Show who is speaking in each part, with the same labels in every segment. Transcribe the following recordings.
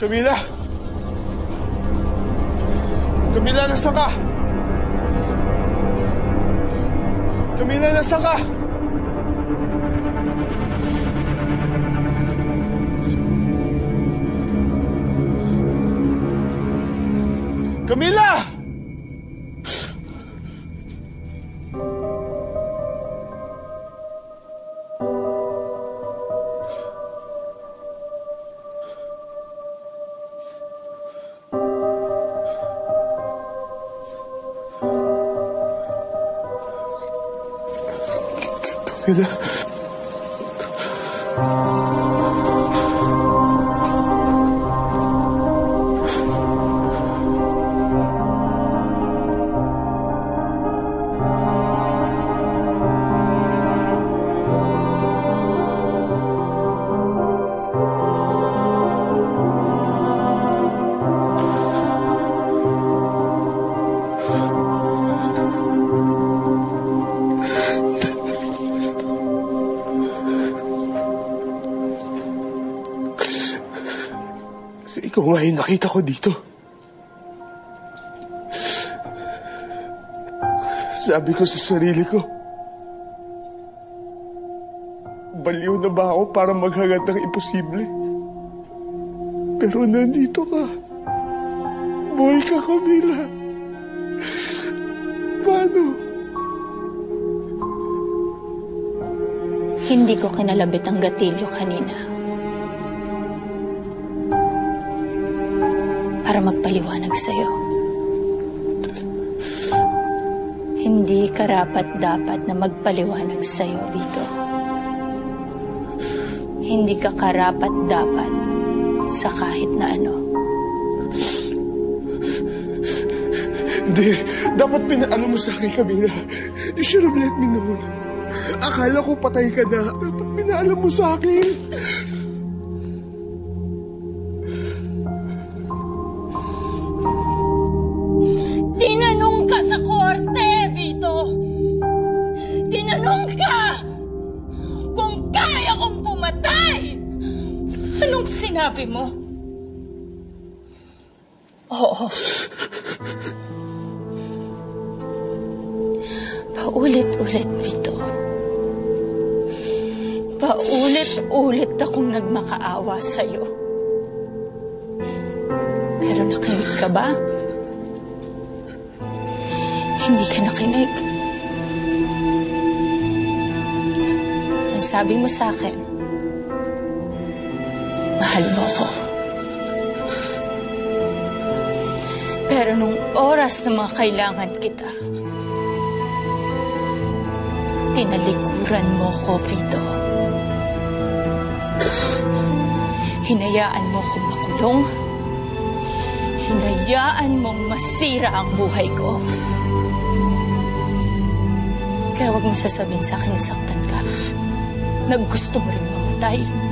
Speaker 1: Camila! Camila, nasa ka? Camila, nasa ka? Camila! Camila. 别래@ Kasi ikaw nga yung nakita ko dito. Sabi ko sa sarili ko, baliw na ba ako para maghagad ng imposible? Pero nandito ka. Buhay ka, Camila. Paano?
Speaker 2: Hindi ko kinalabit ang gatilyo kanina. Para magpaliwanag sa'yo. Hindi karapat-dapat na magpaliwanag sa'yo, Vito. Hindi ka karapat-dapat sa kahit na ano.
Speaker 1: Hindi. Dapat pinaalam mo sa akin, Camila. You should have let me know. Akala ko patay ka na. Dapat pinaalam mo sa akin.
Speaker 2: Anong sinabi mo? Oo. Paulit-ulit, Vito. Paulit-ulit akong nagmakaawa sa'yo. Pero nakinig ka ba? Hindi ka nakinig. Ang sabi mo sa akin, mahal mo ako. Pero nung oras na mga kailangan kita, tinalikuran mo ko, Vito. Hinayaan mo akong makulong. Hinayaan mong masira ang buhay ko. Kaya huwag mo sasabihin sa akin na saktan ka. Na gusto mo rin mamatay.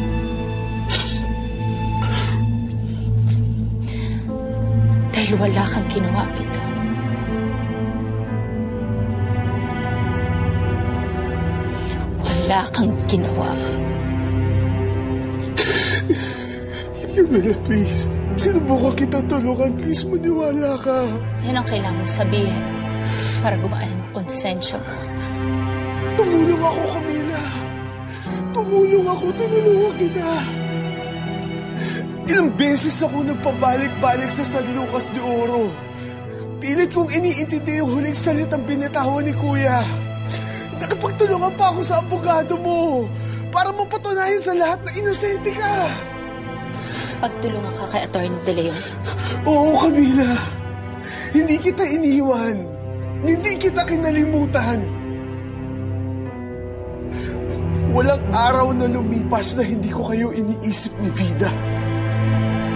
Speaker 2: Dahil wala kang ginawa, Vito. Wala kang ginawa.
Speaker 1: Camila, please. Sinubukan kita tulungan. Please, maniwala ka.
Speaker 2: Yan ang kailangan mong sabihin para gumaan ang konsensya mo.
Speaker 1: Tumulong ako, Camila. Tumulong ako, tinulungan kita. Ilang beses ako nagpabalik-balik sa San Lucas de Oro. Pilit kong iniintindi yung huling salitang binitawan ni Kuya. Nakapagtulungan pa ako sa abogado mo para mapatunayan sa lahat na inosente ka.
Speaker 2: Pagtulungan ka kay Atty. De Leon.
Speaker 1: Oo, Camila. Hindi kita iniwan. Hindi kita kinalimutan. Walang araw na lumipas na hindi ko kayo iniisip ni Vida. Bye.